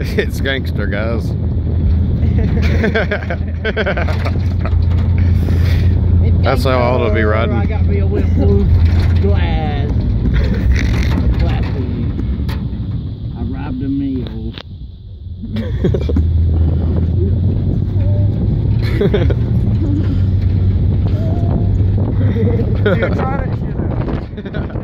it's gangster, guys. That's how I ought to be riding. I got me a windproof glass. Plastic. I robbed a meal. Dude, try that shit out.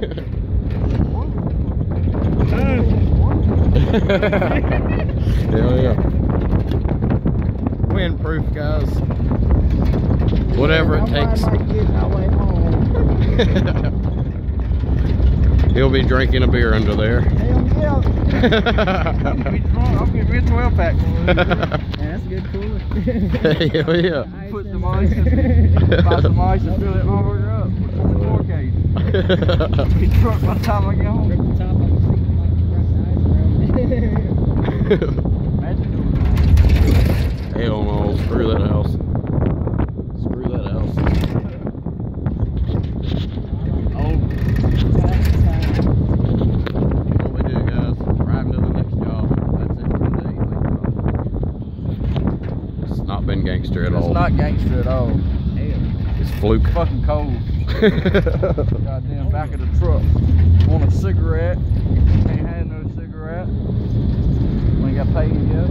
Like that. Hell yeah. Windproof, guys. Whatever it takes. I might get my way home. He'll be drinking a beer under there. Hell yeah. I'm gonna be drunk. I'm getting me a 12 pack. That's good cool. Hell yeah. Put some ice in, buy some ice and fill that hamburger up. Put some in the four case. Be drunk by the time I get home. The top the seat like the Imagine doing Hell no, screw that house. Screw that house. Oh, What we do, guys, driving to the next job. That's it for the day. It's not been gangster at it's all. not gangster at all. It's fluke. Fucking cold. Goddamn back of the truck. Want a cigarette? Ain't had no cigarette. We ain't got paid yet.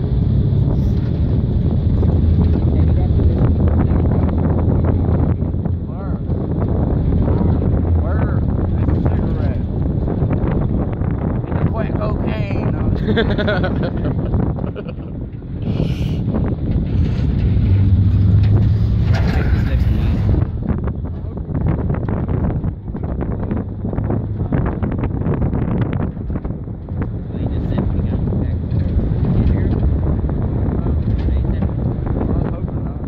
Where? Where? That's a cigarette. It's a quack cocaine. No. I'm hoping not.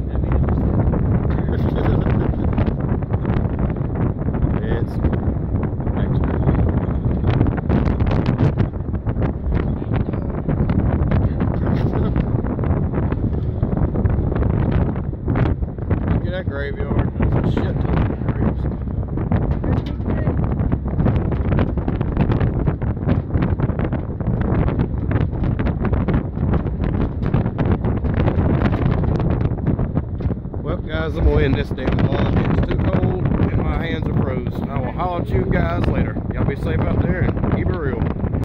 it's gangster. Look at that graveyard. There's a shit ton of graves. Well, guys, I'm gonna end this damn vlog. It's too cold and my hands are froze. I will holler at you guys later. Y'all be safe out there and keep it real.